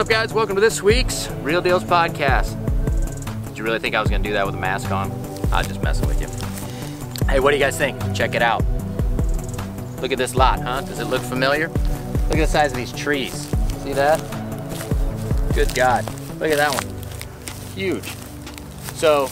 up guys? Welcome to this week's Real Dealz Podcast. Did you really think I was gonna do that with a mask on? I was just messing with you. Hey, what do you guys think? Check it out. Look at this lot, huh? Does it look familiar? Look at the size of these trees. See that? Good God. Look at that one. Huge. So,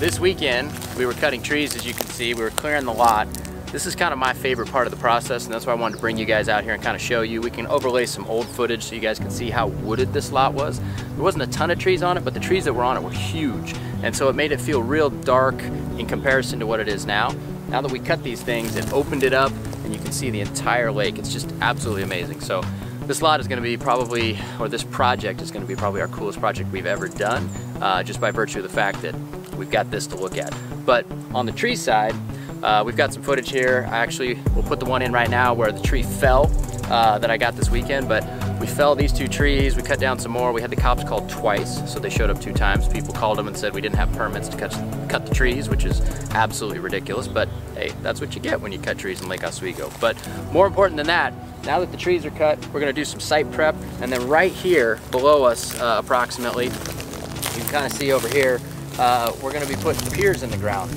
this weekend, we were cutting trees, as you can see. We were clearing the lot. This is kind of my favorite part of the process, and that's why I wanted to bring you guys out here and kind of show you. We can overlay some old footage so you guys can see how wooded this lot was. There wasn't a ton of trees on it, but the trees that were on it were huge. And so it made it feel real dark in comparison to what it is now. Now that we cut these things, it opened it up, and you can see the entire lake. It's just absolutely amazing. So this lot is going to be probably, or this project is going to be probably our coolest project we've ever done, uh, just by virtue of the fact that we've got this to look at. But on the tree side, uh, we've got some footage here. I actually will put the one in right now where the tree fell uh, that I got this weekend, but we fell these two trees, we cut down some more. We had the cops called twice, so they showed up two times. People called them and said we didn't have permits to cut, cut the trees, which is absolutely ridiculous, but hey, that's what you get when you cut trees in Lake Oswego. But more important than that, now that the trees are cut, we're gonna do some site prep, and then right here below us uh, approximately, you can kind of see over here, uh, we're gonna be putting piers in the ground.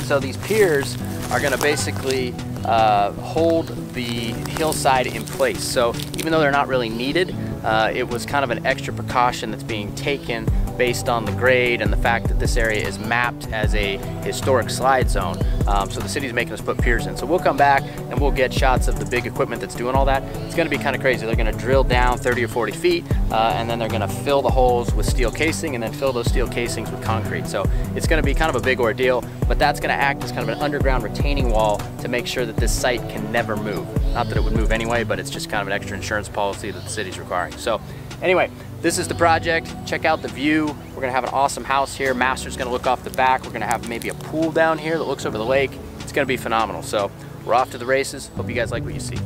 And so these piers are gonna basically uh, hold the hillside in place. So even though they're not really needed, uh, it was kind of an extra precaution that's being taken based on the grade and the fact that this area is mapped as a historic slide zone. Um, so the city's making us put piers in. So we'll come back and we'll get shots of the big equipment that's doing all that. It's gonna be kind of crazy. They're gonna drill down 30 or 40 feet uh, and then they're gonna fill the holes with steel casing and then fill those steel casings with concrete. So it's gonna be kind of a big ordeal, but that's gonna act as kind of an underground retaining wall to make sure that this site can never move. Not that it would move anyway, but it's just kind of an extra insurance policy that the city's requiring. So anyway, this is the project. Check out the view. We're gonna have an awesome house here. Master's gonna look off the back. We're gonna have maybe a pool down here that looks over the lake. It's gonna be phenomenal. So we're off to the races. Hope you guys like what you see.